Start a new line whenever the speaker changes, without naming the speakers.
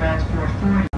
Transport 40